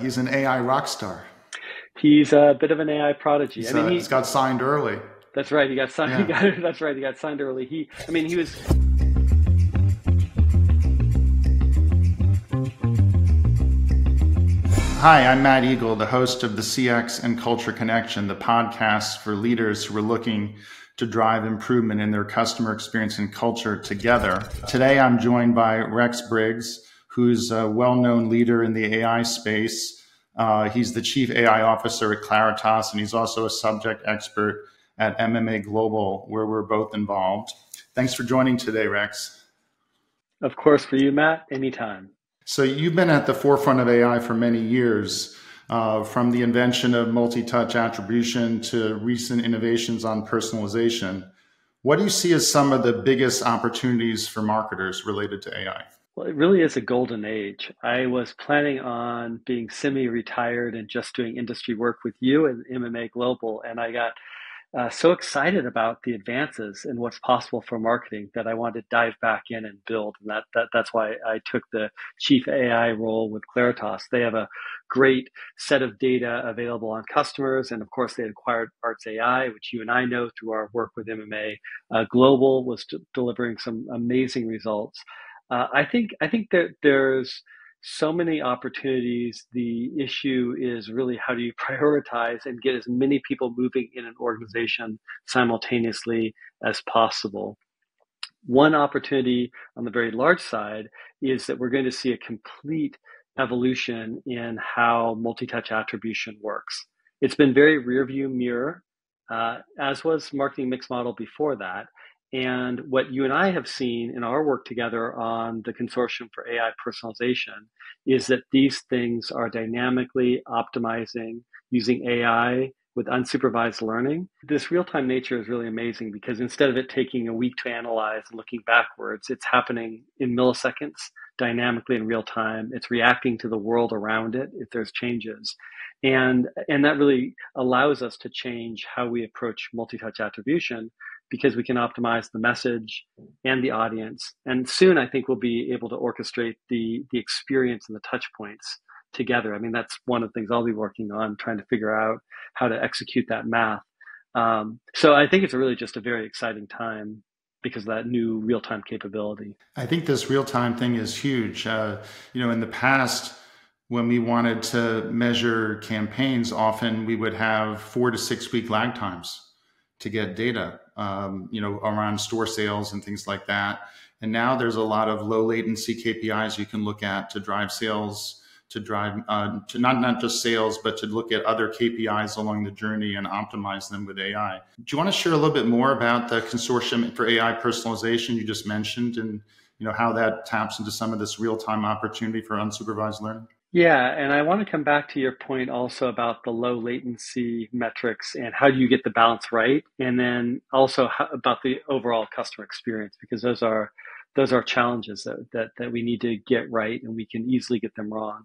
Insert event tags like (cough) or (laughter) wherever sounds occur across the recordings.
He's an AI rock star. He's a bit of an AI prodigy. He's, I mean, uh, he, has got signed early. That's right. He got signed. Yeah. He got, (laughs) that's right. He got signed early. He, I mean, he was. Hi, I'm Matt Egol, the host of the CX and Culture Connection, the podcast for leaders who are looking to drive improvement in their customer experience and culture together. Today, I'm joined by Rex Briggs, who's a well known leader in the AI space. Uh, he's the chief AI officer at Claritas, and he's also a subject expert at MMA Global, where we're both involved. Thanks for joining today, Rex. Of course, for you, Matt, anytime. So, you've been at the forefront of AI for many years. Uh, from the invention of multi-touch attribution to recent innovations on personalization. What do you see as some of the biggest opportunities for marketers related to AI? Well, it really is a golden age. I was planning on being semi retired and just doing industry work with you and MMA Global. And I got uh, so excited about the advances and what's possible for marketing that I wanted to dive back in and build. And that, that that's why I took the chief AI role with Claritas. They have a great set of data available on customers, and of course, they acquired Arts AI, which you and I know through our work with MMA. Uh, Global was delivering some amazing results. Uh, I think I think that there's so many opportunities. The issue is really how do you (laughs) prioritize and get as many people moving in an organization simultaneously as possible. One opportunity on the very large side is that we're going to see a complete evolution in how multi-touch attribution works. It's been very rear view mirror, uh, as was marketing mix model before that. And what you and I have seen in our work together on the Consortium for AI Personalization is that these things are dynamically optimizing using AI with unsupervised learning. This real time nature is really amazing because instead of it taking a week to analyze and looking backwards, it's happening in milliseconds, dynamically in real time. It's reacting to the world around it if there's changes. And, and that really allows us to change how we approach multi touch attribution because we can optimize the message and the audience. And soon I think we'll be able to orchestrate the, the experience and the touch points together. I mean, that's one of the things I'll be working on, trying to figure out how to execute that math. Um, so I think it's really just a very exciting time because of that new real time capability. I think this real time thing is huge. Uh, you know, in the past, when we wanted to measure campaigns, often we would have four to six week lag times to get data, um, you know, around store sales and things like that. And now there's a lot of low latency KPIs you can look at to drive sales, to drive uh, to not not just sales, but to look at other KPIs along the journey and optimize them with AI. Do you want to share a little bit more about the consortium for AI personalization you just mentioned, and you know how that taps into some of this real time opportunity for unsupervised learning? Yeah, and I want to come back to your point also about the low latency metrics and how do you get the balance right, and then also how, about the overall customer experience because those are those are challenges that, that that we need to get right, and we can easily get them wrong.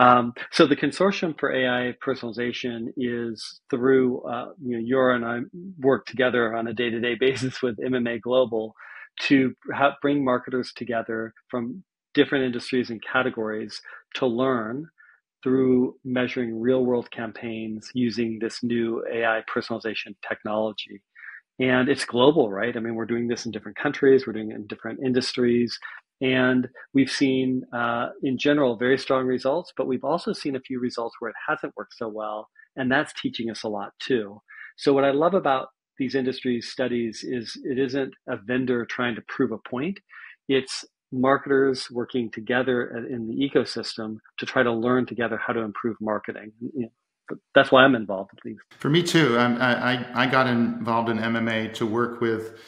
Um, so the consortium for AI personalization is through uh, you know and I work together on a day to day basis with MMA Global to bring marketers together from different industries and categories to learn through measuring real world campaigns using this new AI personalization technology. And it's global, right? I mean, we're doing this in different countries, we're doing it in different industries. And we've seen, uh, in general, very strong results, but we've also seen a few results where it hasn't worked so well. And that's teaching us a lot too. So, what I love about these industry studies is it isn't a vendor trying to prove a point. It's marketers working together in the ecosystem to try to learn together how to improve marketing. You know, that's why I'm involved, at least. For me too. I, I, I got involved in MMA to work with,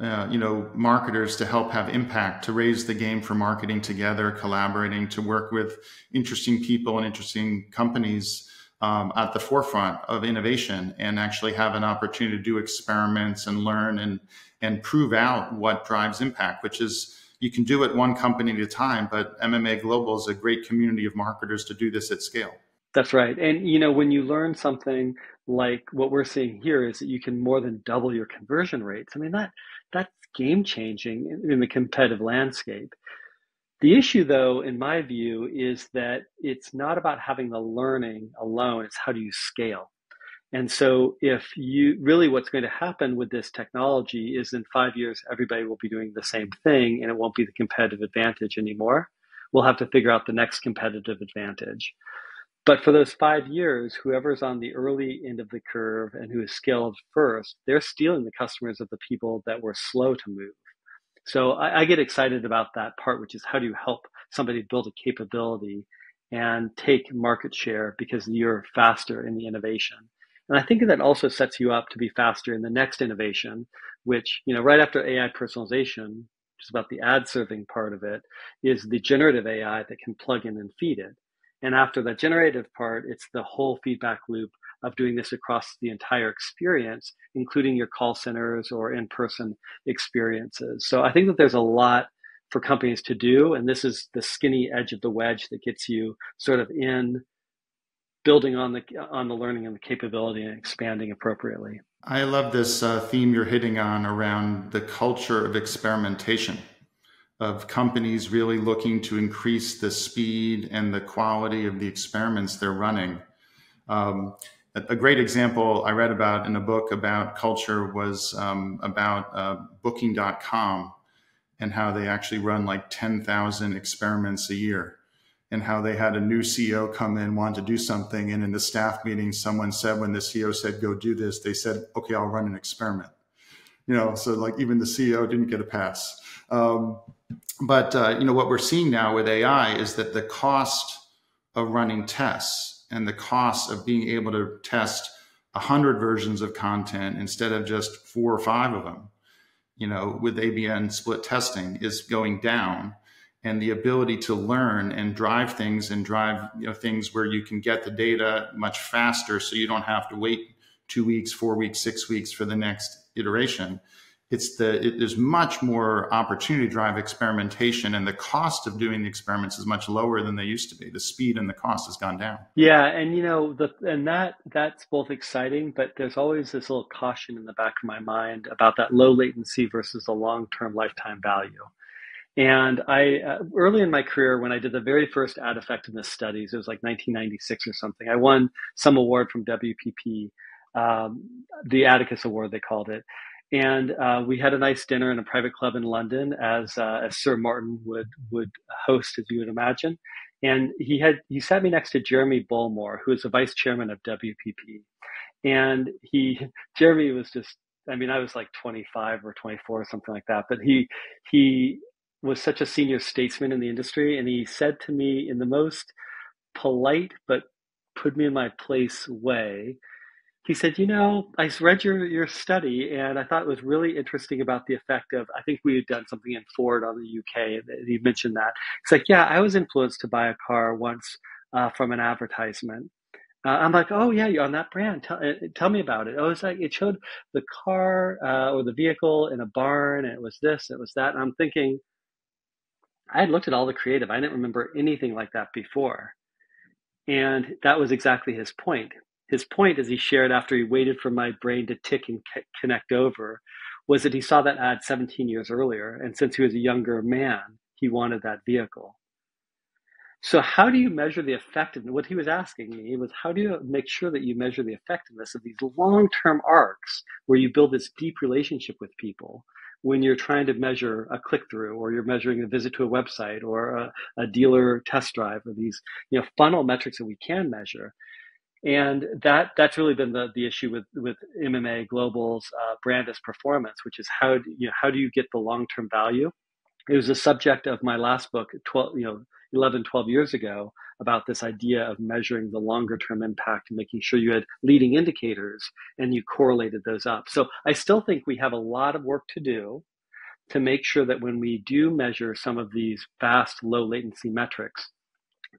uh, you know, marketers to help have impact, to raise the game for marketing together, collaborating, to work with interesting people and interesting companies um, at the forefront of innovation, and actually have an opportunity to do experiments and learn and and prove out what drives impact, which is you can do it one company at a time, but MMA Global is a great community of marketers to do this at scale. That's right. And you know, when you learn something like what we're seeing here is that you can more than double your conversion rates. I mean that that's game changing in the competitive landscape. The issue, though, in my view, is that it's not about having the learning alone, it's how do you scale. And so, if you really what's going to happen with this technology is in five years, everybody will be doing the same thing and it won't be the competitive advantage anymore. We'll have to figure out the next competitive advantage. But for those five years, whoever's on the early end of the curve and who is scaled first, they're stealing the customers of the people that were slow to move. So I, I, get excited about that part, which is how do you help somebody build a capability and take market share because you're faster in the innovation. And I think that also sets you up to be faster in the next innovation, which, you know, right after AI personalization, which is about the ad serving part of it, is the generative AI that can plug in and feed it. And after that generative part, it's the whole feedback loop of doing this across the entire experience, including your call centers or in person experiences. So I think that there's a lot for companies to do. And this is the skinny edge of the wedge that gets you sort of in building on the on the learning and the capability and expanding appropriately. I love this uh, theme you're hitting on around the culture of experimentation, of companies really looking to increase the speed and the quality of the experiments they're running. Um, a great example I read about in a book about culture was um, about uh, Booking.com and how they actually run like 10,000 experiments a year and how they had a new CEO come in, want to do something. And in the staff meeting, someone said, when the CEO said, go do this, they said, okay, I'll run an experiment. You know, so like even the CEO didn't get a pass. Um, but, uh, you know, what we're seeing now with AI is that the cost of running tests and the cost of being able to test a hundred versions of content instead of just four or five of them, you know, with ABN split testing is going down and the ability to learn and drive things and drive you know, things where you can get the data much faster so you don't have to wait two weeks, four weeks, six weeks for the next iteration. It's the it, there's much more opportunity to drive experimentation and the cost of doing the experiments is much lower than they used to be. The speed and the cost has gone down. Yeah and you know the and that that's both exciting but there's always this little caution in the back of my mind about that low latency versus the long-term lifetime value and I, uh, early in my career, when I did the very first ad effectiveness studies, it was like 1996 or something. I won some award from WPP, um, the Atticus Award, they called it and uh, we had a nice dinner in a private club in London, as uh, as Sir Martin would would host, as you would imagine. And he had he sat me next to Jeremy Bullmore, who is the vice chairman of WPP, and he (laughs) Jeremy was just I mean I was like 25 or 24 or something like that, but he he was such a senior statesman in the industry, and he said to me in the most polite but put me in my place way he said, You know, I read your, your study and I thought it was really interesting about the effect of, I think we had done something in Ford on the UK. And he mentioned that. It's like, Yeah, I was influenced to buy a car once uh, from an advertisement. Uh, I'm like, oh yeah, you're on that brand. Tell, uh, tell me about it. Oh, it's like it showed the car uh, or the vehicle in a barn, and it was this, it was that. And I'm thinking, I had looked at all the creative. I didn't remember anything like that before, and that was exactly his point his point, as he shared after he waited for my brain to tick and connect over, was that he saw that ad 17 years earlier. And since he was a younger man, he wanted that vehicle. So, how do you measure the effectiveness? What he was asking me was, how do you make sure that you measure the effectiveness of these long term arcs where you build this deep relationship with people when you're trying to measure a click through or you're measuring a visit to a website or a, a dealer test drive or these you know, funnel metrics that we can measure? and that that's really been the, the issue with with MMA Global's uh, brand as performance, which is how do you know, how do you get the long term value? It was a subject of my last book, 12, you know, 11, 12 years ago about this idea of measuring the longer term impact and making sure you had leading indicators and you correlated those up. So I still think we have a lot of work to do to make sure that when we do measure some of these fast, low latency metrics,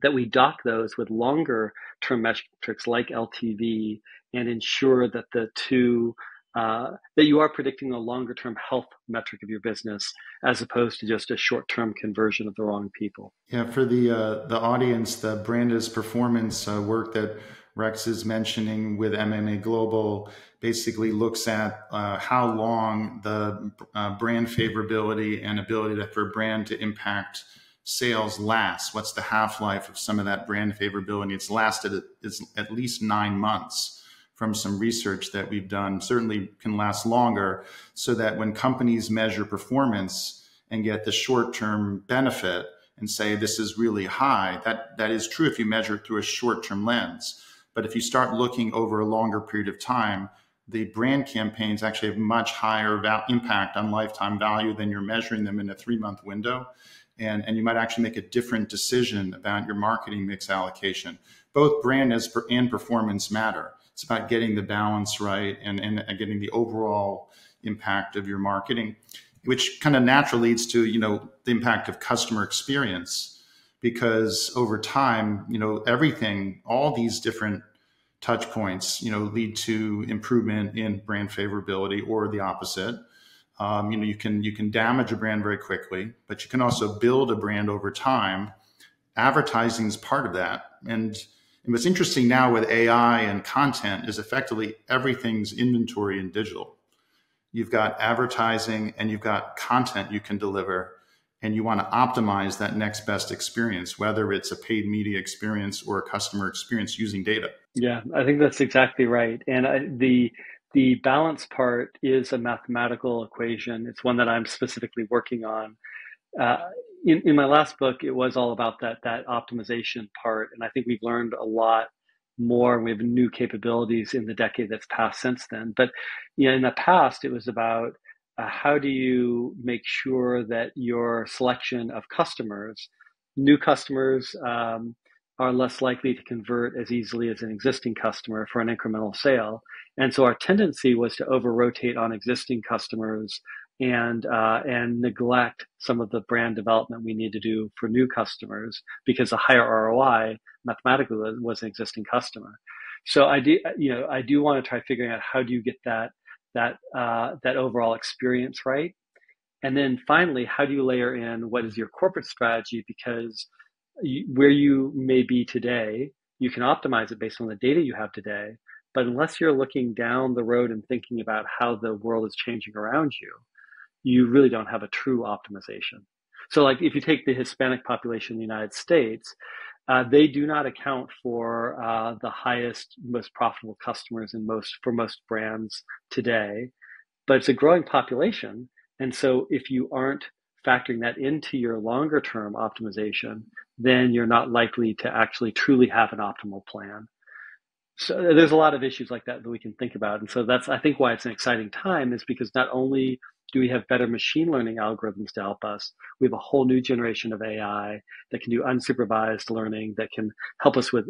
that we dock those with longer term metrics like LTV and ensure that the two uh, that you are predicting a longer term health metric of your business as opposed to just a short term conversion of the wrong people. Yeah, for the uh, the audience, the brand as performance uh, work that Rex is mentioning with MMA Global basically looks at uh, how long the uh, brand favorability and ability to, for brand to impact sales lasts. What's the half life of some of that brand favorability? It's lasted it's at least nine months from some research that we've done, certainly can last longer, so that when companies measure performance and get the short term benefit and say this is really high, that, that is true if you measure it through a short term lens. But if you start looking over a longer period of time, the brand campaigns actually have much higher impact on lifetime value than you're measuring them in a three month window. And, and you might actually make a different decision about your marketing mix allocation. Both brand as and performance matter. It's about getting the balance right and, and getting the overall impact of your marketing, which kind of naturally leads to, you know, the impact of customer experience because over time, you know, everything, all these different touch points, you know, lead to improvement in brand favorability or the opposite. Um, you know, you can you can damage a brand very quickly, but you can also build a brand over time. Advertising is part of that, and, and what's interesting now with AI and content is effectively everything's inventory and digital. You've got advertising and you've got content you can deliver, and you want to optimize that next best experience, whether it's a paid media experience or a customer experience using data. Yeah, I think that's exactly right. And I, the the balance part is a mathematical equation. It's one that I'm specifically working on. Uh, in, in my last book, it was all about that that optimization part, and I think we've learned a lot more. We have new capabilities in the decade that's passed since then. But you know, in the past, it was about uh, how do you make sure that your selection of customers, new customers, um, are less likely to convert as easily as an existing customer for an incremental sale. And so our tendency was to over rotate on existing customers and uh, and neglect some of the brand development we need to do for new customers because the higher ROI mathematically was, was an existing customer. So I do you know I do want to try figuring out how do you get that that uh, that overall experience right, and then finally how do you layer in what is your corporate strategy because where you may be today, you can optimize it based on the data you have today. But unless you're looking down the road and thinking about how the world is changing around you, you really don't have a true optimization. So, like if you take the Hispanic population in the United States, uh, they do not account for uh, the highest, most profitable customers in most for most brands today, but it's a growing population, and so if you aren't factoring that into your longer term optimization, then you're not likely to actually truly have an optimal plan. So there's a lot of issues like that that we can think about. And so that's, I think, why it's an exciting time is because not only do we have better machine learning algorithms to help us, we have a whole new generation of AI that can do unsupervised learning that can help us with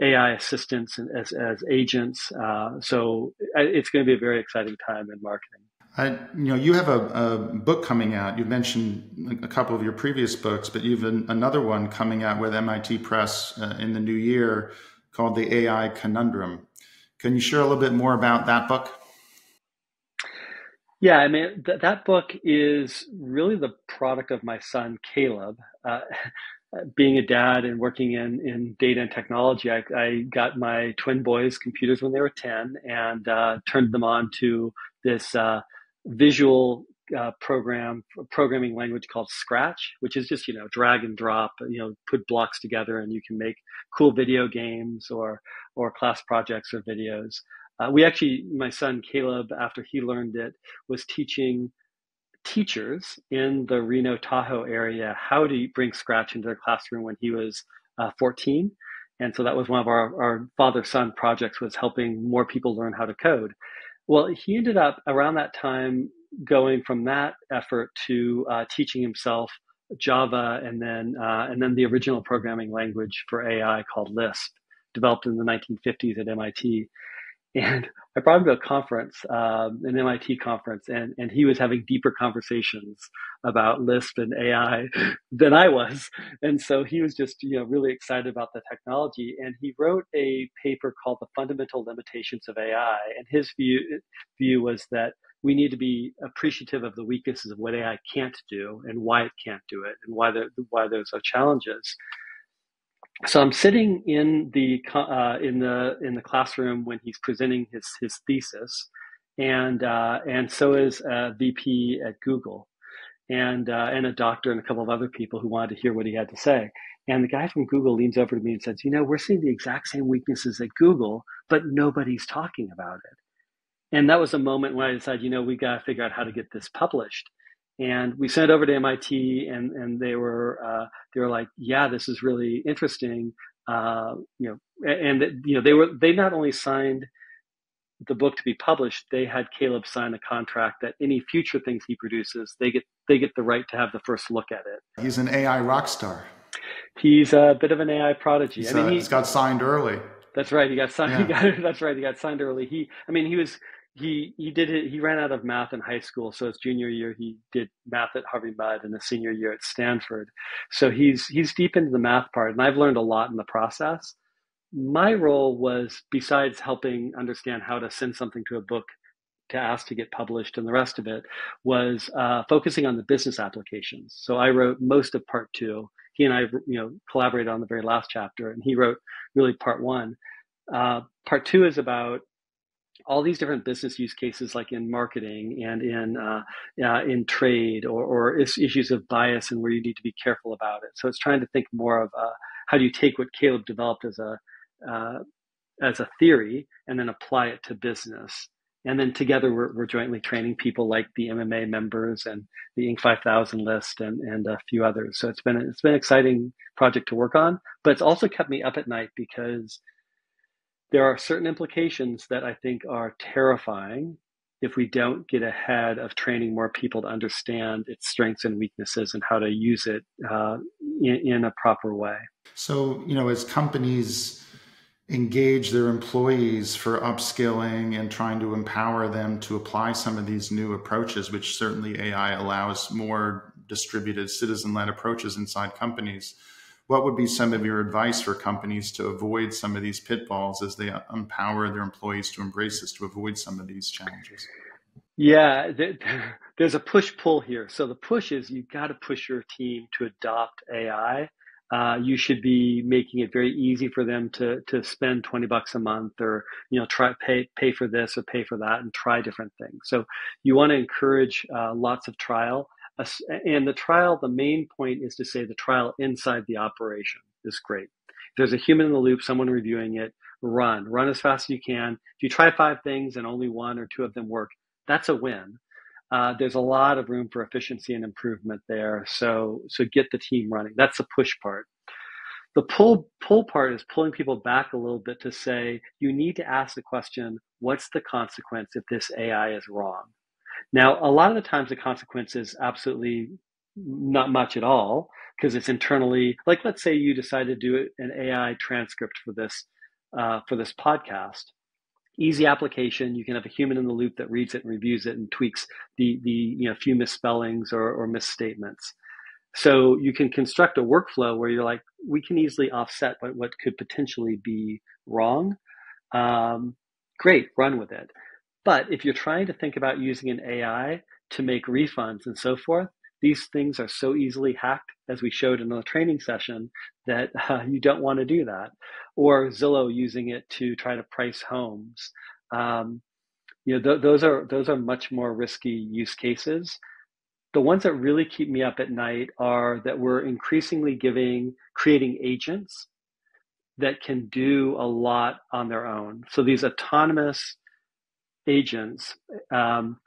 AI assistants and as, as agents. Uh, so it's going to be a very exciting time in marketing. I, you know, you have a, a, book coming out. You mentioned a couple of your previous books, but you've an, another one coming out with MIT Press uh, in the new year called The AI Conundrum. Can you share a little bit more about that book? Yeah, I mean, th- that book is really the product of my son, Caleb. Uh, (laughs) being a dad and working in, in data and technology, I, I, got my twin boys computers when they were 10 and uh, turned them on to this uh, visual uh, program programming language called Scratch, which is just you know drag and drop, you know, put blocks together and you can make cool video games or or class projects or videos. Uh, we actually, my son Caleb, after he learned it, was teaching teachers in the Reno Tahoe area how to bring Scratch into their classroom when he was uh, 14. And so that was one of our, our father son projects was helping more people learn how to code. Well, he ended up around that time going from that effort to uh, teaching himself Java and then uh, and then the original programming language for AI called Lisp, developed in the 1950s at MIT. And (laughs) I brought him to a conference, um, an MIT conference, and, and he was having deeper conversations about Lisp and AI (laughs) than I was. And so he was just, you know, really excited about the technology. And he wrote a paper called The Fundamental Limitations of AI. And his view, view was that we need to be appreciative of the weaknesses of what AI can't do and why it can't do it and why, there, why there's challenges so I'm sitting in the uh, in the in the classroom when he's presenting his his thesis, and uh, and so is a VP at Google, and uh, and a doctor and a couple of other people who wanted to hear what he had to say. And the guy from Google leans over to me and says, "You know, we're seeing the exact same weaknesses at Google, but nobody's talking about it." And that was a moment when I decided, you know, we got to figure out how to get this published. And we sent it over to MIT, and and they were uh, they were like, "Yeah, this is really interesting." Uh, you know, and you know, they were they not only signed the book to be published, they had Caleb sign a contract that any future things he produces, they get they get the right to have the first look at it. He's an AI rock star. He's a bit of an AI prodigy. He's, I mean, uh, he, has got signed early. That's right. He got signed. Yeah. Got, (laughs) that's right. He got signed early. He, I mean, he was he he did it. He ran out of math in high school, so his junior year he did math at Harvey Mudd, and the senior year at Stanford. So he's he's deep into the math part, and I've learned a lot in the process my role was besides helping understand how to send something to a book to ask to get published and the rest of it was uh, focusing on the business applications so i wrote most of part two he and i you know collaborated on the very last chapter and he wrote really part one uh, part two is about all these different business use cases like in marketing and in uh, uh, in trade or, or issues of bias and where you need to be careful about it so it's trying to think more of uh, how do you take what caleb developed as a uh, as a theory and then apply it to business. And then together we're, we're jointly training people like the MMA members and the Inc. 5000 list and, and a few others. So it's been, it's been an exciting project to work on, but it's also kept me up at night because there are certain implications that I think are terrifying if we don't get ahead of training more people to understand its strengths and weaknesses and how to use it uh, in, in a proper way. So, you know, as companies engage their employees for upskilling and trying to empower them to apply some of these new approaches, which certainly AI allows more distributed citizen led approaches inside companies. What would be some of your advice for companies to avoid some of these pitfalls as they empower their employees to embrace this, to avoid some of these challenges? Yeah, there's a push pull here. So the push is you've got to push your team to adopt AI uh, you should be making it very easy for them to to spend 20 bucks a month or you know try pay pay for this or pay for that and try different things so you want to encourage uh, lots of trial and the trial the main point is to say the trial inside the operation is great if there's a human in the loop someone reviewing it run run as fast as you can if you try five things and only one or two of them work that's a win uh, there's a lot of room for efficiency and improvement there. So, so get the team running. That's the push part. The pull pull part is pulling people back a little bit to say you need to ask the question: What's the consequence if this AI is wrong? Now, a lot of the times the consequence is absolutely not much at all because it's internally. Like, let's say you decide to do an AI transcript for this uh, for this podcast easy application. You can have a human in the loop that reads it and reviews it and tweaks the the you know few misspellings or, or misstatements. So you can construct a workflow where you're like, we can easily offset what, what could potentially be wrong. Um, great, run with it. But if you're trying to think about using an AI to make refunds and so forth, these things are so easily hacked, as we showed in the training session, that (laughs) uh, you don't want to do that. Or Zillow using it to try to price homes. Um, you know, th- those are those are much more risky use cases. The ones that really keep me up at night are that we're increasingly giving creating agents that can do a lot on their own. So these autonomous agents um,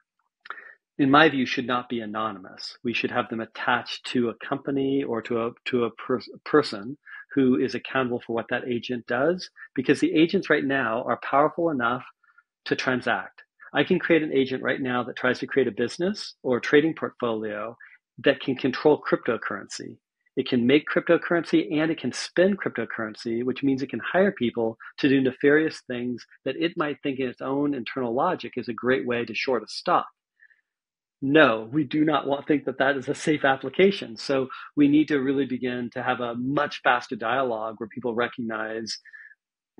in my view, should not be anonymous. We should have them attached to a company or to a to a per- person who is accountable for what that agent does, because the agents right now are powerful enough to transact. I can create an agent right now that tries to create a business or a trading portfolio that can control cryptocurrency. It can make cryptocurrency and it can spend cryptocurrency, which means it can hire people to do nefarious things that it might think in its own internal logic is a great way to short a stock no, we do not want think that that is a safe application. So we need to really begin to have a much faster dialogue where people recognize,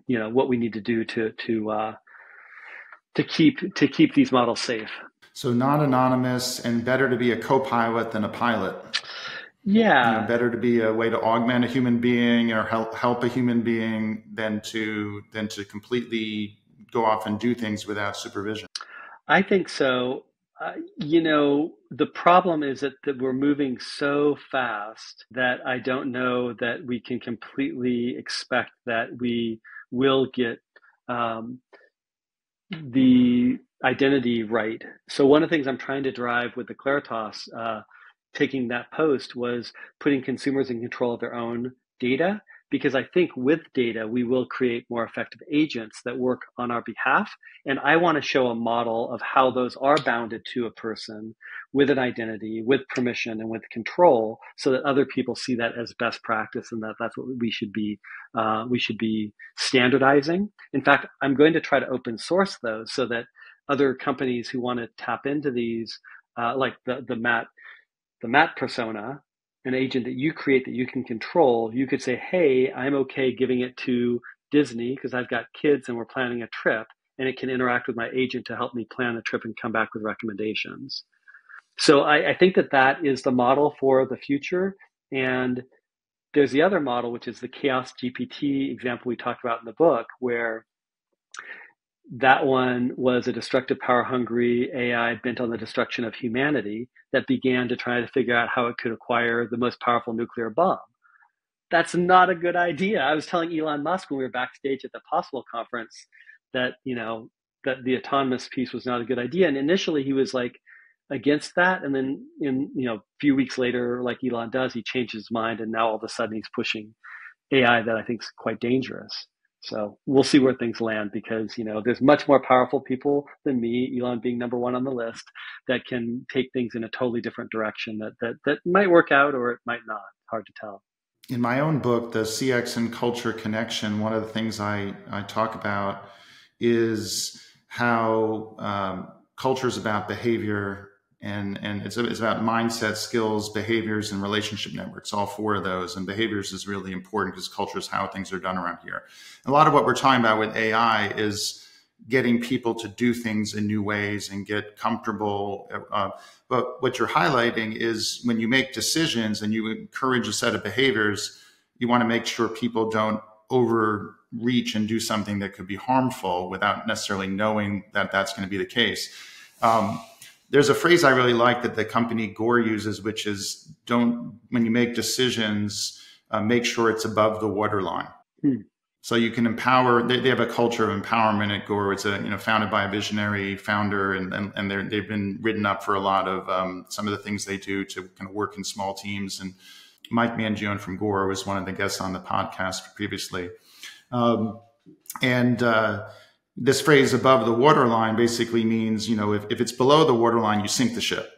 you know, what we need to do to to uh, to keep to keep these models safe. So not anonymous, and better to be a co-pilot than a pilot. Yeah, you know, better to be a way to augment a human being or help help a human being than to than to completely go off and do things without supervision. I think so Uh, you know, the problem is that, that we're moving so fast that I don't know that we can completely expect that we will get um, the identity right. So one of the things I'm trying to drive with the Claritas, uh, taking that post was putting consumers in control of their own data because I think with data, we will create more effective agents that work on our behalf. And I want to show a model of how those are bounded to a person with an identity, with permission, and with control, so that other people see that as best practice, and that that's what we should be uh, we should be standardizing. In fact, I'm going to try to open source those so that other companies who want to tap into these, uh, like the the Matt the Matt persona, an agent that you create that you can control, you could say, hey, I'm okay giving it to Disney because I've got kids and we're planning a trip, and it can interact with my agent to help me plan the trip and come back with recommendations. So I, I think that that is the model for the future. And there's the other model, which is the chaos GPT example we talked about in the book, where that one was a destructive, power hungry AI bent on the destruction of humanity that began to try to figure out how it could acquire the most powerful nuclear bomb. That's not a good idea. I was telling Elon Musk when we were backstage at the Possible conference that, you know, that the autonomous piece was not a good idea. And initially he was like against that. And then in, you know, a few weeks later, like Elon does, he changed his mind and now all of a sudden he's pushing AI that I think is quite dangerous. So we'll see where things land because, you know, there's much more powerful people than me, Elon being number one on the list, that can take things in a totally different direction that, that, that might work out or it might not. Hard to tell. In my own book, The CX and Culture Connection, one of the things I, I talk about is how um, culture is about behavior and and it's, it's about mindset skills behaviors and relationship networks all four of those. And behaviors is really important because culture is how things are done around here. A lot of what we're talking about with ai is getting people to do things in new ways and get comfortable uh, but what you're highlighting is when you make decisions and you encourage a set of behaviors you want to make sure people don't overreach and do something that could be harmful without necessarily knowing that that's going to be the case. Um, there's a phrase I really like that the company Gore uses, which is don't, when you make decisions, uh, make sure it's above the waterline. Hmm. So you can empower, they, they, have a culture of empowerment at Gore. It's a, you know, founded by a visionary founder and, and, and they have been written up for a lot of um, some of the things they do to kind of work in small teams. And Mike Mangione from Gore was one of the guests on the podcast previously. Um, and, uh, this phrase above the waterline basically means, you know, if, if it's below the waterline, you sink the ship.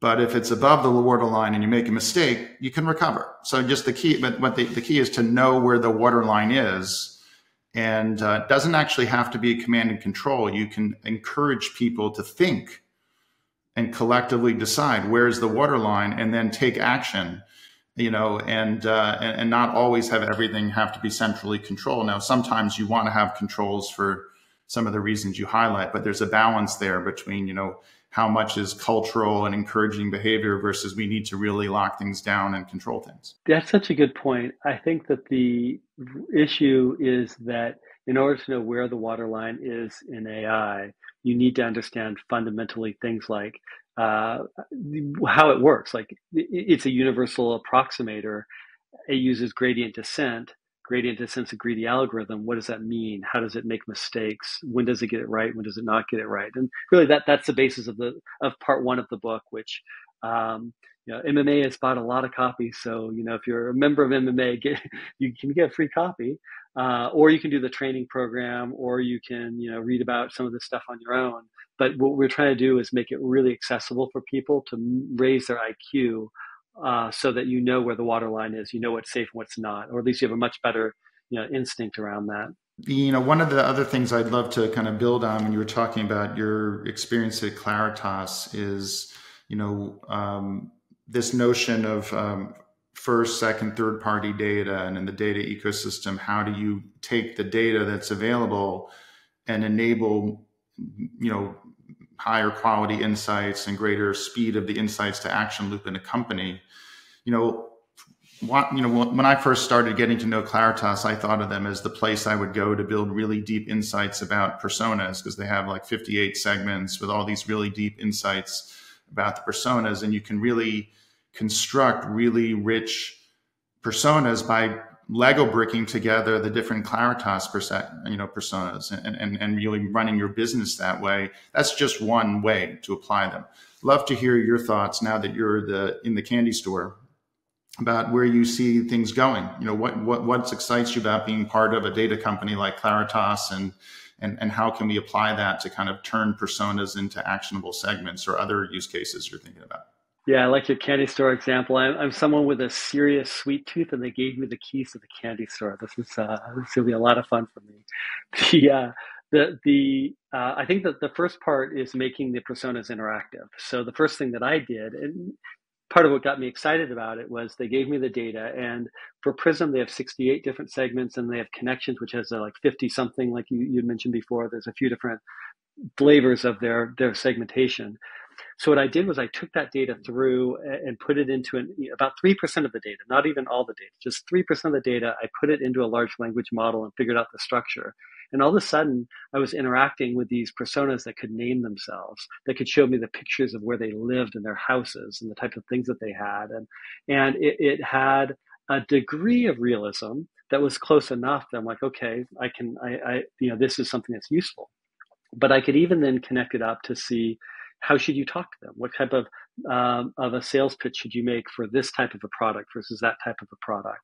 But if it's above the waterline and you make a mistake, you can recover. So just the key, but what the, the key is to know where the waterline is. And uh, it doesn't actually have to be command and control. You can encourage people to think and collectively decide where's the waterline and then take action you know, and, uh, and, and not always have everything have to be centrally controlled. Now, sometimes you want to have controls for some of the reasons you highlight, but there's a balance there between, you know, how much is cultural and encouraging behavior versus we need to really lock things down and control things. That's such a good point. I think that the issue is that in order to know where the waterline is in AI, you need to understand fundamentally things like uh, how it works. Like it's a universal approximator. It uses gradient descent. Gradient descent's a greedy algorithm. What does that mean? How does it make mistakes? When does it get it right? When does it not get it right? And really, that that's the basis of the of part one of the book, which um, you know, MMA has bought a lot of copies. So, you know, if you're a member of MMA, (laughs) get, you can get a free copy, uh, or you can do the training program, or you can, you know, read about some of this stuff on your own. But what we're trying to do is make it really accessible for people to raise their IQ uh, so that you know where the water line is, you know what's safe and what's not, or at least you have a much better you know, instinct around that. You know, one of the other things I'd love to kind of build on when you were talking about your experience at Claritas is, you know, um, this notion of um, first, second, third party data and in the data ecosystem, how do you take the data that's available and enable you know higher quality insights and greater speed of the insights to action loop in a company you know you know, when I first started getting to know Claritas, I thought of them as the place I would go to build really deep insights about personas because they have like 58 segments with all these really deep insights about the personas. And you can really construct really rich personas by Lego bricking together the different Claritas you know, personas and, and, and really running your business that way. That's just one way to apply them. Love to hear your thoughts now that you're the in the candy store about where you see things going. You know, what what what excites you about being part of a data company like Claritas, and and and how can we apply that to kind of turn personas into actionable segments or other use cases you're thinking about? Yeah, I like your candy store example. I'm, I'm someone with a serious sweet tooth, and they gave me the keys to the candy store. This is uh, this will be a lot of fun for me. (laughs) The uh, the the uh, I think that the first part is making the personas interactive. So the first thing that I did, and part of what got me excited about it was they gave me the data and for PRIZM they have 68 different segments and they have ConneXions which has uh, like 50 something like you, you mentioned before there's a few different flavors of their their segmentation so what I did was I took that data through and put it into an, about 3% of the data, not even all the data, just 3% of the data. I put it into a large language model and figured out the structure. And all of a sudden, I was interacting with these personas that could name themselves, that could show me the pictures of where they lived and their houses and the type of things that they had. And, and it, it had a degree of realism that was close enough that I'm like, okay, I can, I, I, you know, this is something that's useful. But I could even then connect it up to see how should you talk to them? What type of um, of a sales pitch should you make for this type of a product versus that type of a product?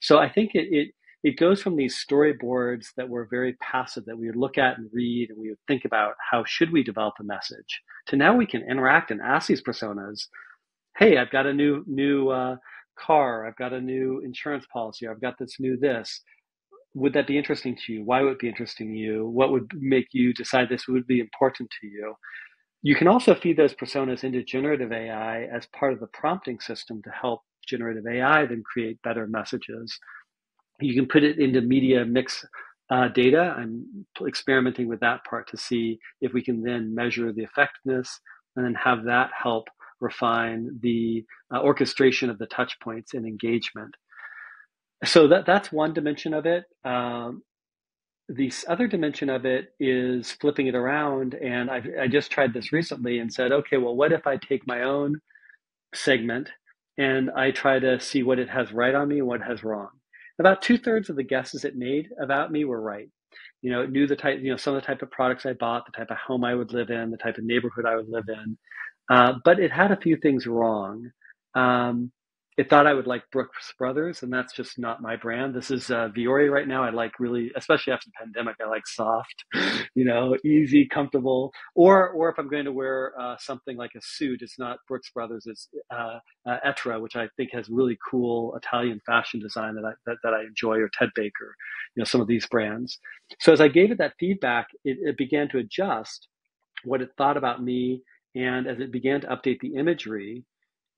So I think it, it it goes from these storyboards that were very passive that we would look at and read and we would think about how should we develop a message to now we can interact and ask these personas hey i've got a new new uh, car. I've got a new insurance policy. I've got this new this. Would that be interesting to you? Why would it be interesting to you? What would make you decide this would be important to you you can also feed those personas into generative ai as part of the prompting system to help generative ai then create better messages you can put it into media mix uh, data. I'm experimenting with that part to see if we can then measure the effectiveness and then have that help refine the uh, orchestration of the touch points and engagement. So that that's one dimension of it. Um, the other dimension of it is flipping it around, and I, I just tried this recently and said, okay, well, what if I take my own segment and I try to see what it has right on me and what has wrong? about two thirds of the guesses it made about me were right. You know, it knew the type, you know, some of the type of products I bought, the type of home I would live in, the type of neighborhood I would live in. Uh, but it had a few things wrong. Um, it thought I would like Brooks Brothers, and that's just not my brand. This is uh, Vuori right now. I like really, especially after the pandemic, I like soft, (gasps) you know, easy, comfortable. Or, or if I'm going to wear uh, something like a suit, it's not Brooks Brothers, it's uh, uh, Etro, which I think has really cool Italian fashion design that I that, that I enjoy, or Ted Baker, you know, some of these brands. So as I gave it that feedback, it, it began to adjust what it thought about me, and as it began to update the imagery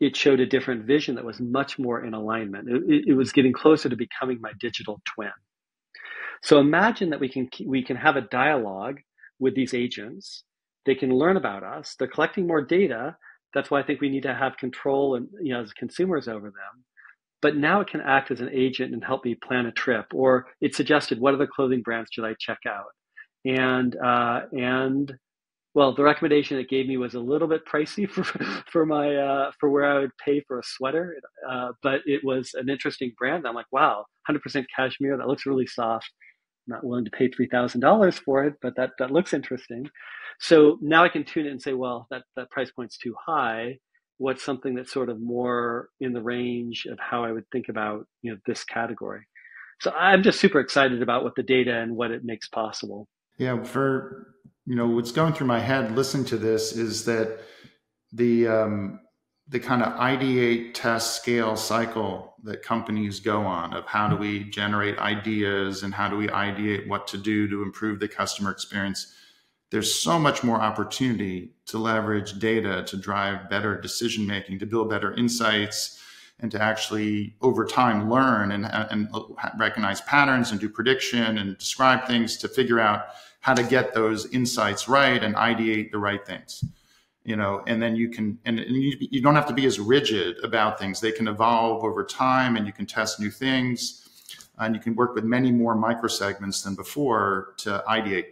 it showed a different vision that was much more in alignment. It, it, was getting closer to becoming my digital twin. So imagine that we can we can have a dialogue with these agents. They can learn about us. They're collecting more data. That's why I think we need to have control and you know as consumers over them. But now it can act as an agent and help me plan a trip. Or it suggested what other clothing brands should I check out, and uh, and well, the recommendation it gave me was a little bit pricey (laughs) for for my uh, for where I would pay for a sweater, uh, but it was an interesting brand. I'm like, wow, 100% cashmere. That looks really soft. I'm not willing to pay three thousand dollars for it, but that that looks interesting. So now I can tune it and say, well, that that price point's too high. What's something that's sort of more in the range of how I would think about you know this category? So I'm just super excited about what the data and what it makes possible. Yeah, for you know, what's going through my head, listen to this, is that the um, the kind of ideate, test, scale cycle that companies go on of how do we generate ideas and how do we ideate what to do to improve the customer experience. There's so much more opportunity to leverage data to drive better decision making, to build better insights, and to actually over time learn and, and recognize patterns and do prediction and describe things to figure out how to get those insights right and ideate the right things. you know, and then you can, and, and you, you don't have to be as rigid about things. They can evolve over time and you can test new things and you can work with many more microsegments than before to ideate.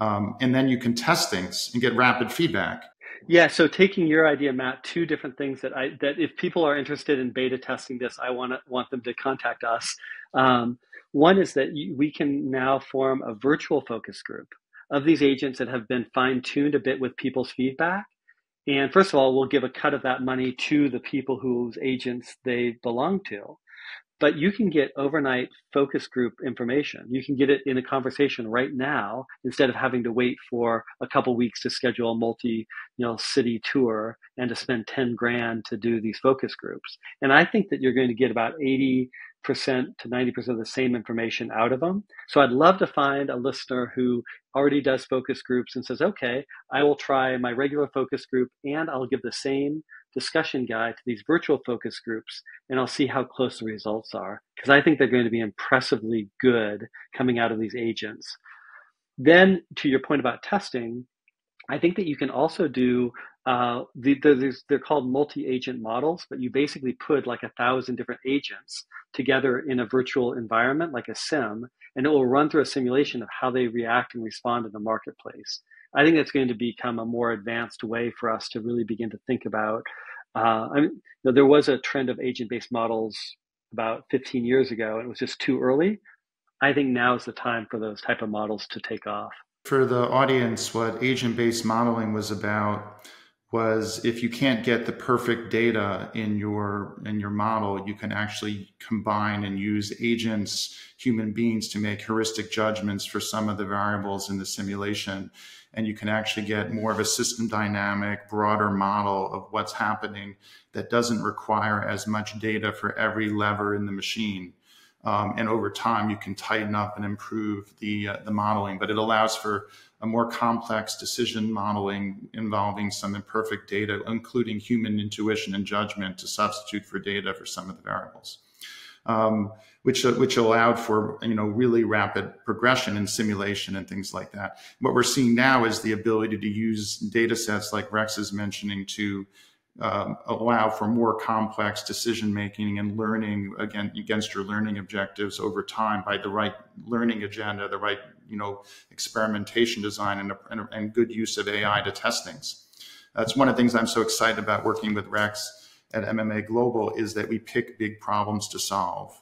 Um, and then you can test things and get rapid feedback. Yeah, so taking your idea, Matt, two different things that I that if people are interested in beta testing this, I want to want them to contact us. Um, one is that we can now form a virtual focus group of these agents that have been fine tuned a bit with people's feedback. And first of all, we'll give a cut of that money to the people whose agents they belong to but you can get overnight focus group information. You can get it in a conversation right now instead of having to wait for a couple weeks to schedule a multi, you know, city tour and to spend 10 grand to do these focus groups. And I think that you're going to get about 80 percent to 90% of the same information out of them. So I'd love to find a listener who already does focus groups and says, okay, I will try my regular focus group and I'll give the same discussion guide to these virtual focus groups and I'll see how close the results are because I think they're going to be impressively good coming out of these agents. Then to your point about testing, I think that you can also do uh, the, the, they're called multi-agent models, but you basically put like a thousand different agents together in a virtual environment, like a sim, and it will run through a simulation of how they react and respond in the marketplace. I think that's going to become a more advanced way for us to really begin to think about. Uh, I mean, you know, there was a trend of agent-based models about 15 years ago, and it was just too early. I think now is the time for those type of models to take off. For the audience, what agent-based modeling was about was if you can't get the perfect data in your in your model, you can actually combine and use agents, human beings, to make heuristic judgments for some of the variables in the simulation and you can actually get more of a system dynamic, broader model of what's happening that doesn't require as much data for every lever in the machine. Um, and over time, you can tighten up and improve the uh, the modeling, but it allows for a more complex decision modeling involving some imperfect data, including human intuition and judgment to substitute for data for some of the variables um, which which allowed for you know really rapid progression in simulation and things like that. What we're seeing now is the ability to use data sets like Rex is mentioning to um, allow for more complex decision making and learning again against your learning objectives over time by the right learning agenda, the right you know experimentation design, and, and, and good use of AI to test things. That's one of the things I'm so excited about working with Rex at MMA Global is that we pick big problems to solve,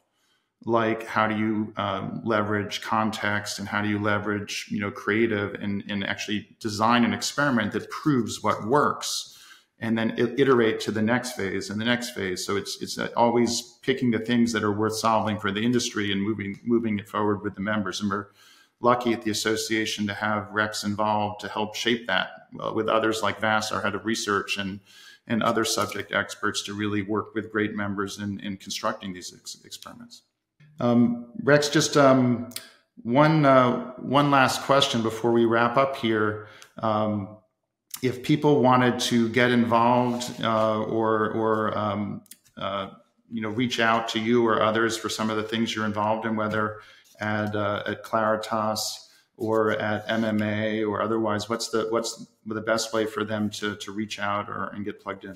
like how do you um, leverage context and how do you leverage you know creative and, and actually design an experiment that proves what works and then iterate to the next phase and the next phase. So it's it's always picking the things that are worth solving for the industry and moving moving it forward with the members. And we're lucky at the association to have Rex involved to help shape that uh, with others like Vass, our head of research, and and other subject experts to really work with great members in, in constructing these ex- experiments. Um, Rex, just um, one uh, one last question before we wrap up here. Um, if people wanted to get involved uh, or or um, uh, you know reach out to you or others for some of the things you're involved in, whether at uh, at Claritas or at MMA or otherwise? What's the what's the best way for them to to reach out or and get plugged in?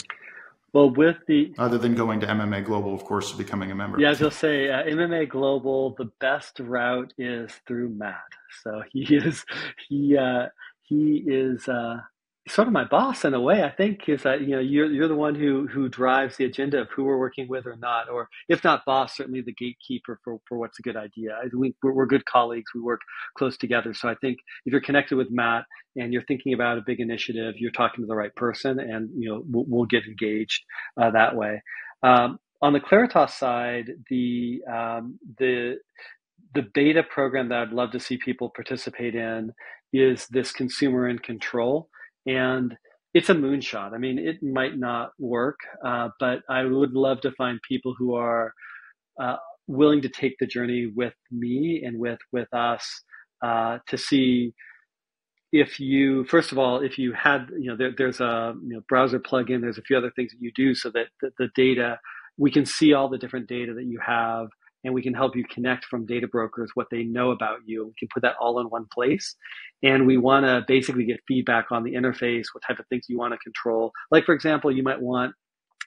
Well, with the other than going to MMA Global, of course, becoming a member. Yeah, was gonna say uh, MMA Global. The best route is through Matt. So he is he uh, he is uh, sort of my boss in a way. I think is that you know you're you're the one who who drives the agenda of who we're working with or not, or if not boss, certainly the gatekeeper for for what's a good idea. Think we're, we're good colleagues. We work close together. So I think if you're connected with Matt and you're thinking about a big initiative, you're talking to the right person, and you know we'll, we'll get engaged uh, that way. Um, on the Claritas side, the um, the the beta program that I'd love to see people participate in is this consumer in control and it's a moonshot. I mean, it might not work, uh, but I would love to find people who are uh, willing to take the journey with me and with with us uh, to see if you first of all if you had you know there, there's a you know, browser plugin there's a few other things that you do so that the, the data we can see all the different data that you have and we can help you connect from data brokers what they know about you. We can put that all in one place. And we want to basically get feedback on the interface, what type of things you want to control. Like, for example, you might want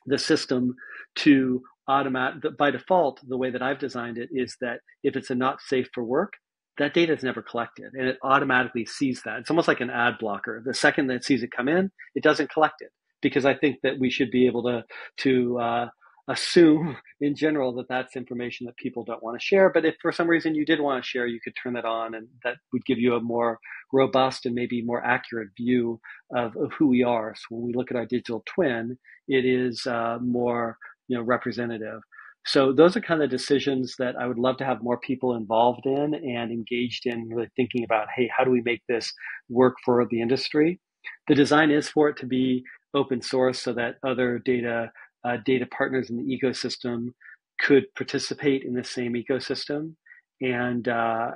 the system to automatic by default the way that i've designed it is that if it's a not safe for work that data is never collected and it automatically sees that. It's almost like an ad blocker. The second that it sees it come in, it doesn't collect it because I think that we should be able to to uh, assume in general that that's information that people don't want to share. But if for some reason you did want to share, you could turn that on, and that would give you a more robust and maybe more accurate view of, of who we are. So when we look at our digital twin, it is uh, more you know representative. So those are kind of decisions that I would love to have more people involved in and engaged in really thinking about, hey, how do we make this work for the industry? The design is for it to be open source so that other data uh, data partners in the ecosystem could participate in the same ecosystem. And uh,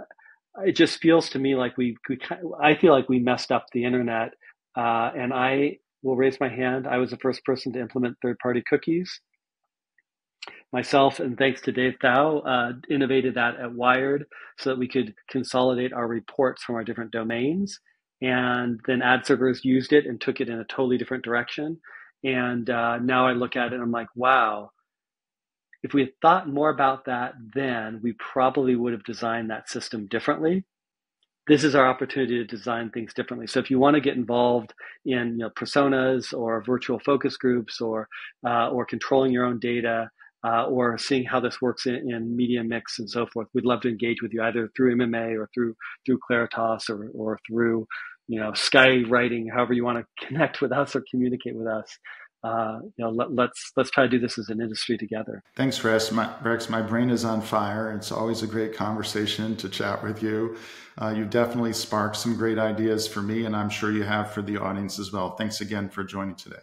it just feels to me like we, we I feel like we messed up the internet. Uh, and I will raise my hand. I was the first person to implement third party cookies myself and thanks to Dave Thau, uh, innovated that at Wired so that we could consolidate our reports from our different domains. And then ad servers used it and took it in a totally different direction. And uh, now I look at it and I'm like, wow, if we had thought more about that then, we probably would have designed that system differently. This is our opportunity to design things differently. So if you want to get involved in you know, personas or virtual focus groups or uh, or controlling your own data, uh, or seeing how this works in, in, media mix and so forth. We'd love to engage with you either through MMA or through through Claritas or, or through you know skywriting, however you want to (laughs) connect with us or communicate with us. Uh, you know, let, us let's, let's try to do this as an industry together. Thanks, Rex. My, Rex, my brain is on fire. It's always a great conversation to chat with you. Uh, you've definitely sparked some great ideas for me, and I'm sure you have for the audience as well. Thanks again for joining today.